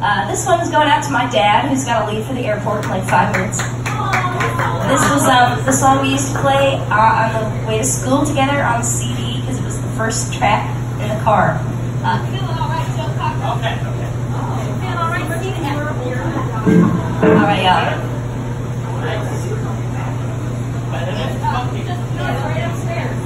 Uh, this one's going out to my dad, who's got to leave for the airport in like five minutes. This was um, the song we used to play uh, on the way to school together on CD because it was the first track in the car. Uh, Okay, okay. all right, y'all. Right upstairs.